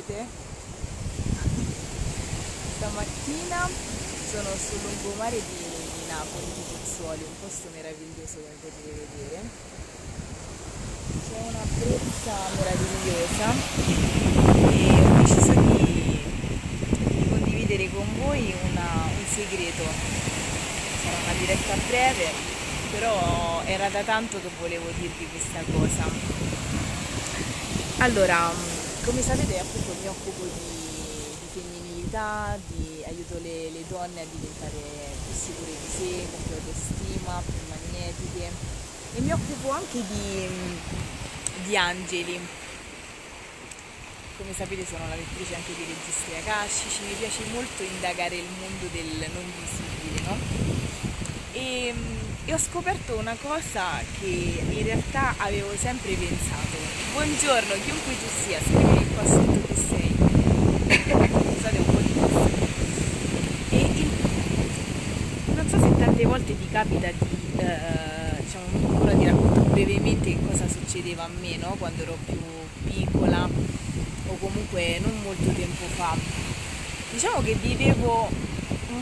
vedete? Stamattina sono sul lungomare di, Napoli, di Pozzuoli, un posto meraviglioso come potete vedere. C'è una brezza meravigliosa e ho deciso di, di condividere con voi una- un segreto. Sarà una diretta breve, però era da tanto che volevo dirvi questa cosa. Allora, come sapete appunto mi occupo di, di femminilità, di aiuto le, le donne a diventare più sicure di sé, con più autostima, più magnetiche e mi occupo anche di, di angeli. Come sapete sono la lettrice anche di registri akashici, mi piace molto indagare il mondo del non visibile, no? E, e ho scoperto una cosa che in realtà avevo sempre pensato. Buongiorno, chiunque tu sia, scrivimi qua sotto che sei. Scusate un po' di tosse. E non so se tante volte ti capita di, eh, diciamo, ora ti racconto brevemente cosa succedeva a me, no? Quando ero più piccola o comunque non molto tempo fa. Diciamo che vivevo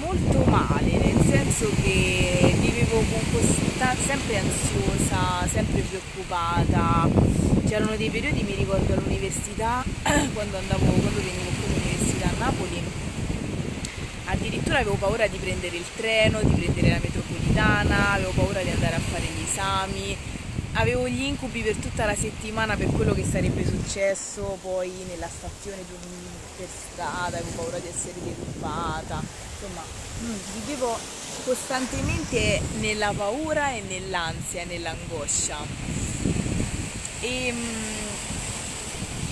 molto male, nel senso che vivevo con costanza, sempre ansiosa, sempre preoccupata. C'erano dei periodi, mi ricordo all'università, quando andavo, quando venivo qui all'università a Napoli, addirittura avevo paura di prendere il treno, di prendere la metropolitana, avevo paura di andare a fare gli esami, avevo gli incubi per tutta la settimana per quello che sarebbe successo poi nella stazione per strada, avevo paura di essere derubata, insomma, mm, vivevo costantemente nella paura e nell'ansia nell'angoscia. E, mm,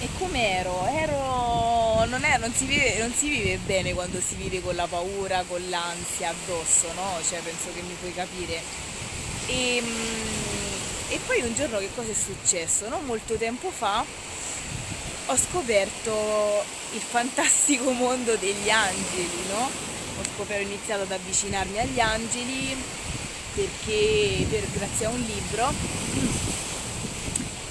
e com'ero? Ero. Non, è- non si vive, non si vive bene quando si vive con la paura, con l'ansia addosso, no? Cioè, penso che mi puoi capire. E, mm, e poi un giorno che cosa è successo? Non molto tempo fa ho scoperto il fantastico mondo degli angeli, no? Ho scoperto, ho iniziato ad avvicinarmi agli angeli perché, per- grazie a un libro,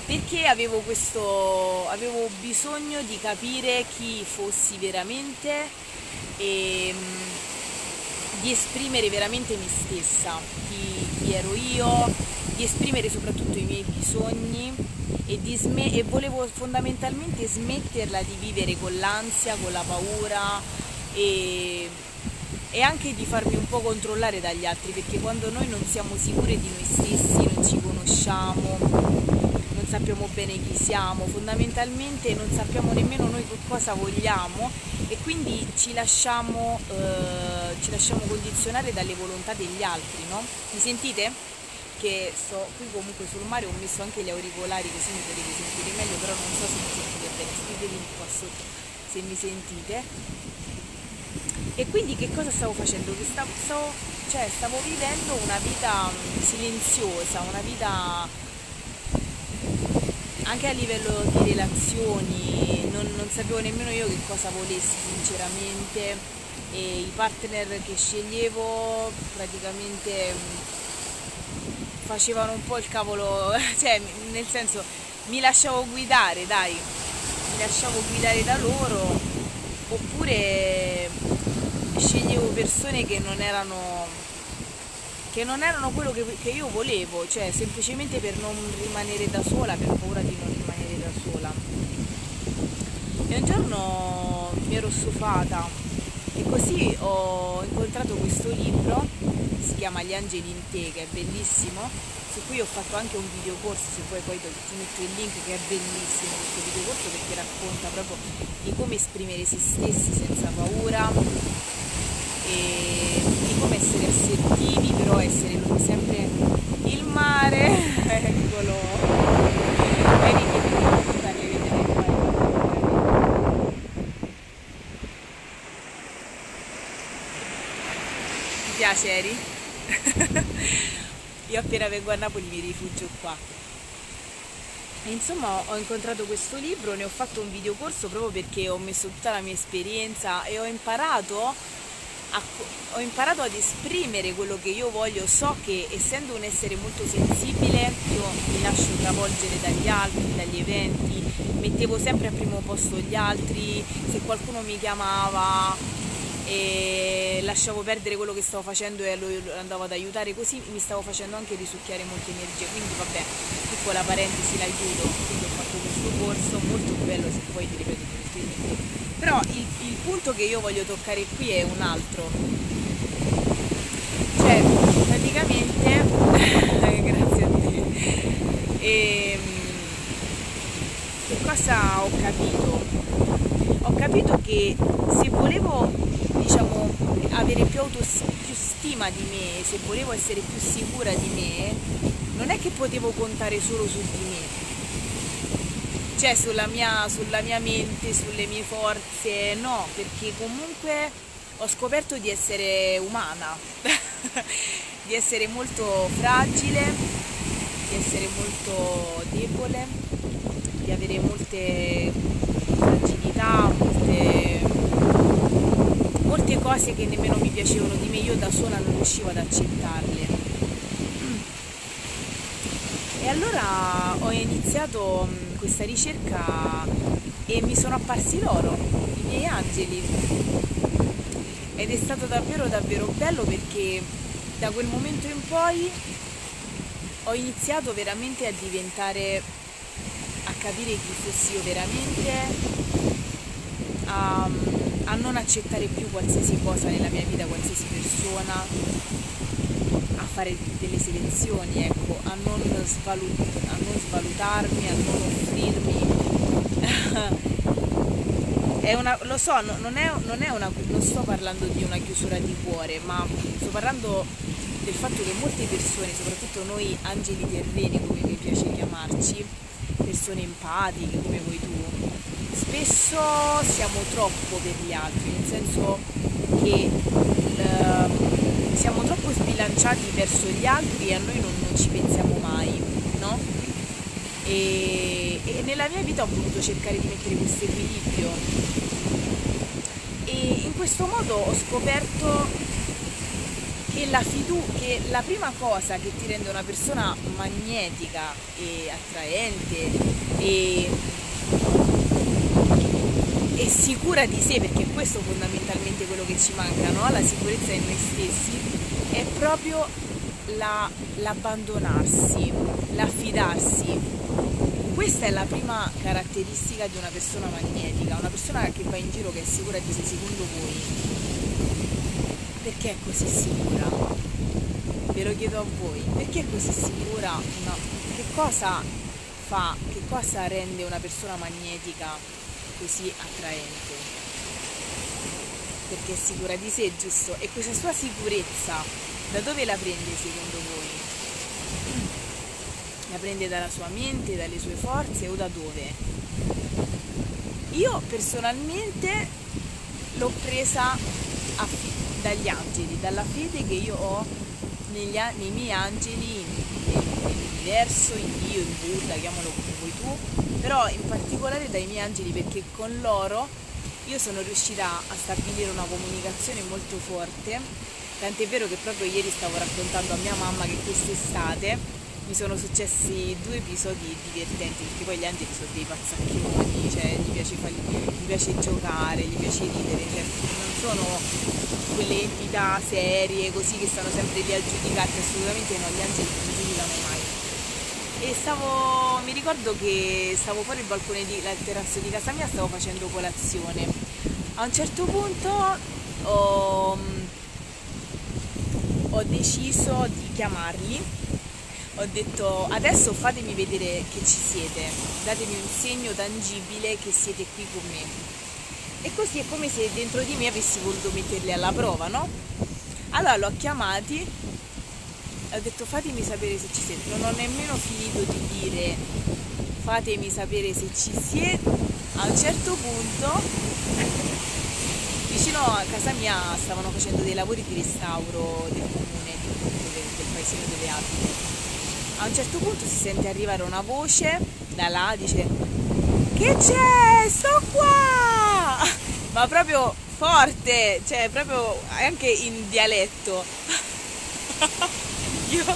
perché avevo questo, avevo bisogno di capire chi fossi veramente e mm, di esprimere veramente me stessa, chi, chi ero io, di esprimere soprattutto i miei bisogni e, sme- e volevo fondamentalmente smetterla di vivere con l'ansia, con la paura e, e anche di farmi un po' controllare dagli altri, perché quando noi non siamo sicure di noi stessi, non ci conosciamo, non sappiamo bene chi siamo, fondamentalmente non sappiamo nemmeno noi cosa vogliamo e quindi ci lasciamo, eh, ci lasciamo condizionare dalle volontà degli altri, no? Mi sentite? Che sto qui comunque sul mare, ho messo anche gli auricolari così mi potete sentire meglio, però non so se mi sentite bene, scrivetemi qua sotto se mi sentite. E quindi che cosa stavo facendo? Che stavo, stavo- cioè, stavo vivendo una vita mm, silenziosa, una vita anche a livello di relazioni, non, non sapevo nemmeno io che cosa volessi sinceramente. E i partner che sceglievo praticamente mh, facevano un po' il cavolo, cioè nel senso mi lasciavo guidare, dai, mi lasciavo guidare da loro oppure sceglievo persone che non erano che non erano quello che, che io volevo, cioè semplicemente per non rimanere da sola, per paura di non rimanere da sola. E un giorno mi ero stufata e così ho incontrato questo libro, si chiama Gli angeli in te, che è bellissimo, su cui ho fatto anche un videocorso, se vuoi poi ti metto il link che è bellissimo questo videocorso perché racconta proprio di come esprimere se stessi senza paura e essere assertivi, però essere sempre il mare, eccolo, vedi che piace Eri? Io appena vengo a Napoli mi rifugio qua. E insomma ho incontrato questo libro, ne ho fatto un videocorso proprio perché ho messo tutta la mia esperienza e ho imparato ho imparato ad esprimere quello che io voglio, so che essendo un essere molto sensibile io mi lascio travolgere dagli altri, dagli eventi, mettevo sempre al primo posto gli altri, se qualcuno mi chiamava e lasciavo perdere quello che stavo facendo e lo andavo ad aiutare così mi stavo facendo anche risucchiare molte energie. Quindi vabbè piccola parentesi l'aiuto questo corso molto bello se poi ti ripeto però il, il punto che io voglio toccare qui è un altro. Cioè praticamente grazie a te e, ehm, che cosa ho capito? Ho capito che se volevo diciamo, avere più, autos- più stima di me, se volevo essere più sicura di me, non è che potevo contare solo su di me, cioè sulla mia, sulla mia mente, sulle mie forze, no, perché comunque ho scoperto di essere umana, di essere molto fragile, di essere molto debole, di avere molte fragilità, molte molte cose che nemmeno mi piacevano di me, io da sola non riuscivo ad accettarle. E allora ho iniziato mm, questa ricerca e mi sono apparsi loro, i miei angeli. Ed è stato davvero davvero bello perché da quel momento in poi ho iniziato veramente a diventare, a capire chi fossi io veramente, a a non accettare più qualsiasi cosa nella mia vita, qualsiasi persona, a fare delle selezioni, ecco, a non, svalut- a non svalutarmi, a non offrirmi. Una, lo so, non, è, non, è una, non sto parlando di una chiusura di cuore, ma sto parlando del fatto che molte persone, soprattutto noi angeli terreni, come mi piace chiamarci, persone empatiche come vuoi tu, spesso siamo troppo per gli altri, nel senso che eh, siamo troppo sbilanciati verso gli altri e a noi non, ci pensiamo mai, no? E, e, nella mia vita ho voluto cercare di mettere questo equilibrio e in questo modo ho scoperto che la, fidu- che la prima cosa che ti rende una persona magnetica e attraente e e sicura di sé, perché questo è fondamentalmente quello che ci manca, no? la sicurezza in noi stessi, è proprio la, l'abbandonarsi, l'affidarsi. Questa è la prima caratteristica di una persona magnetica, una persona che va in giro che è sicura di sé, secondo voi, perché è così sicura? Ve lo chiedo a voi, perché è così sicura? No. Che cosa fa, che cosa rende una persona magnetica così attraente perché è sicura di sé, giusto? E questa sua sicurezza da dove la prende secondo voi? La prende dalla sua mente, dalle sue forze o da dove? Io personalmente l'ho presa dagli angeli, dalla fede che io ho negli, nei miei angeli, nell'universo, in Dio, in Buddha, chiamalo come vuoi tu, però in particolare dai miei angeli perché con loro io sono riuscita a stabilire una comunicazione molto forte, tant'è vero che proprio ieri stavo raccontando a mia mamma che quest'estate mi sono successi due episodi divertenti, perché poi gli angeli sono dei pazzacchioni, cioè gli piace, gli piace giocare, gli piace ridere, cioè non sono quelle entità serie così che stanno sempre lì a giudicarti, assolutamente no, gli angeli e stavo, mi ricordo che stavo fuori il balcone di, il terrazzo di casa mia, stavo facendo colazione. A un certo punto ho, ho deciso di chiamarli, ho detto adesso fatemi vedere che ci siete, datemi un segno tangibile che siete qui con me. E così è come se dentro di me avessi voluto metterli alla prova, no? Allora l'ho chiamati ho detto fatemi sapere se ci siete, non ho nemmeno finito di dire fatemi sapere se ci siete, a un certo punto vicino a casa mia stavano facendo dei lavori di restauro del comune, del, paesino dove abito. A un certo punto si sente arrivare una voce da là, dice che c'è? Sto qua! Ma proprio forte, cioè proprio anche in dialetto. io,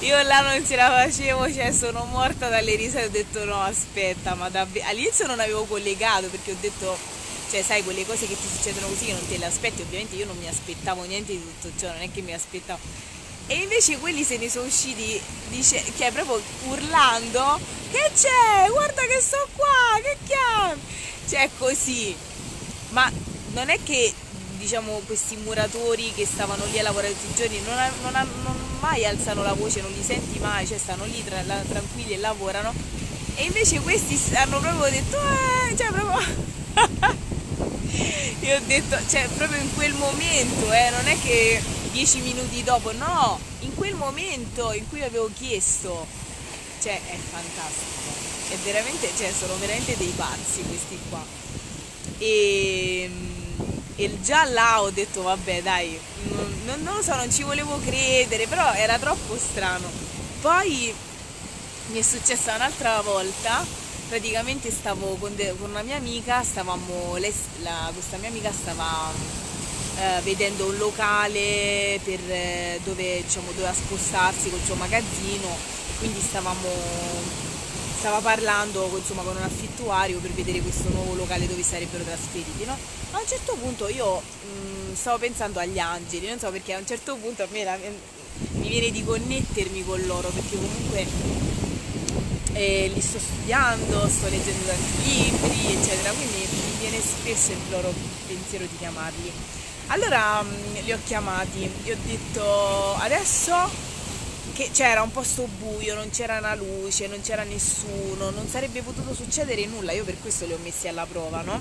io là non ce la facevo, cioè sono morta dalle risate, ho detto no aspetta, ma davvero all'inizio non avevo collegato perché ho detto, cioè sai quelle cose che ti succedono così che non te le aspetti, ovviamente io non mi aspettavo niente di tutto ciò, non è che mi aspettavo. E invece quelli se ne sono usciti, dice, cioè proprio urlando, che c'è? Guarda che sto qua, che chiami? Cioè così. Ma non è che diciamo questi muratori che stavano lì a lavorare tutti i giorni non, non, non mai alzano la voce, non li senti mai, cioè stanno lì tra, la, tranquilli e lavorano. E invece questi hanno proprio detto eh, cioè proprio io ho detto cioè proprio in quel momento eh, non è che dieci minuti dopo no in quel momento in cui avevo chiesto cioè è fantastico. È veramente cioè sono veramente dei pazzi questi qua. E e già là ho detto vabbè dai, non, non, lo so, non ci volevo credere, però era troppo strano. Poi mi è successa un'altra volta, praticamente stavo con, de, con una mia amica, stavamo, lei, la, questa mia amica stava eh, vedendo un locale per, eh, dove diciamo, doveva spostarsi col suo magazzino, quindi stavamo stava parlando insomma, con un affittuario per vedere questo nuovo locale dove sarebbero trasferiti, no? A un certo punto io mh, mm, stavo pensando agli angeli, non so perché a un certo punto a me la, mi viene di connettermi con loro perché comunque eh, li sto studiando, sto leggendo tanti libri, eccetera, quindi mi viene spesso il loro pensiero di chiamarli. Allora mh, mm, li ho chiamati e ho detto adesso che c'era un posto buio, non c'era una luce, non c'era nessuno, non sarebbe potuto succedere nulla, io per questo li ho messi alla prova, no?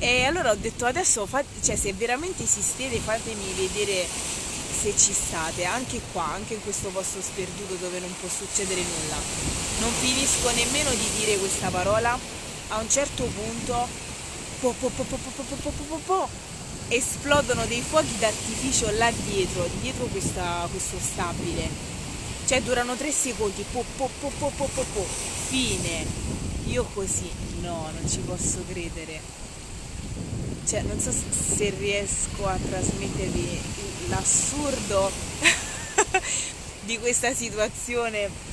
E allora ho detto adesso, fate, cioè, se veramente esistete fatemi vedere se ci state, anche qua, anche in questo posto sperduto dove non può succedere nulla. Non finisco nemmeno di dire questa parola, a un certo punto po, po, po, esplodono dei fuochi d'artificio là dietro, dietro questa, questo stabile cioè durano tre secondi, po, po, po, po, po, po, po, fine. Io così, no, non ci posso credere. Cioè, non so se riesco a trasmettervi l'assurdo di questa situazione.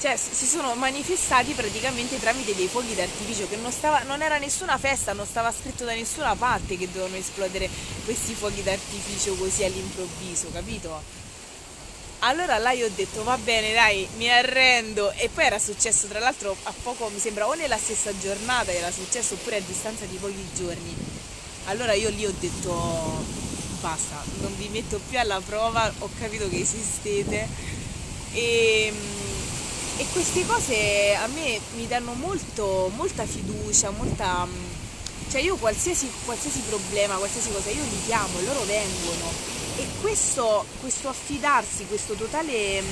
Cioè, si sono manifestati praticamente tramite dei fuochi d'artificio che non, stava, non era nessuna festa, non stava scritto da nessuna parte che dovevano esplodere questi fuochi d'artificio così all'improvviso, capito? Allora là io ho detto va bene dai, mi arrendo. E poi era successo tra l'altro a poco, mi sembra o nella stessa giornata era successo oppure a distanza di pochi giorni. Allora io lì ho detto basta, non vi metto più alla prova, ho capito che esistete. E, e queste cose a me mi danno molto, molta fiducia, molta... cioè io qualsiasi, qualsiasi problema, qualsiasi cosa, io li chiamo e loro vengono e questo, questo affidarsi, questo totale,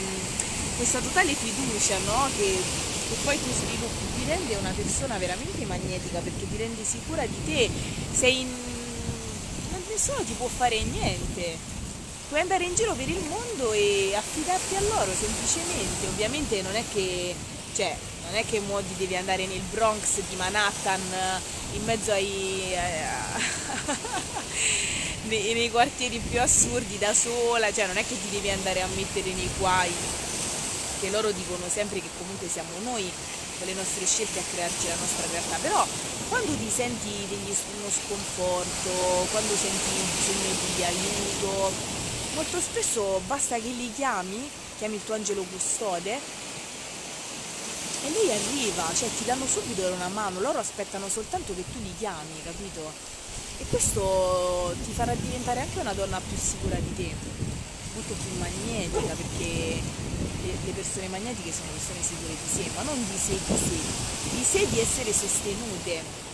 questa totale fiducia no? che, che, poi tu sviluppi ti rende una persona veramente magnetica perché ti rende sicura di te, sei in... nessuno ti può fare niente. Puoi andare in giro per il mondo e affidarti a loro semplicemente. Ovviamente non è che, cioè, non è che modi devi andare nel Bronx di Manhattan in mezzo ai... nei, nei quartieri più assurdi da sola, cioè non è che ti devi andare a mettere nei guai, che loro dicono sempre che comunque siamo noi con le nostre scelte a crearci la nostra realtà, però quando ti senti degli, uno sconforto, quando senti bisogno di aiuto, molto spesso basta che li chiami, chiami il tuo angelo custode e lui arriva, cioè ti danno subito una mano, loro aspettano soltanto che tu li chiami, capito? E questo ti farà diventare anche una donna più sicura di te, molto più magnetica perché le, persone magnetiche sono persone sicure di sé, ma non di sé di sé, di sé di essere sostenute.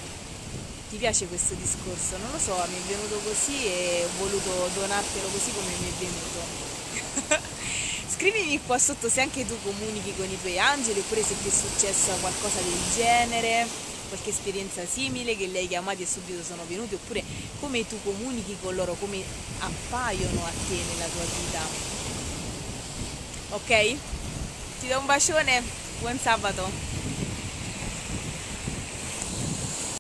Ti piace questo discorso? Non lo so, mi è venuto così e ho voluto donartelo così come mi è venuto. Scrivimi qua sotto se anche tu comunichi con i tuoi angeli oppure se ti è successo qualcosa del genere qualche esperienza simile che li hai chiamati e subito sono venuti oppure come tu comunichi con loro, come appaiono a te nella tua vita. Ok? Ti do un bacione, buon sabato!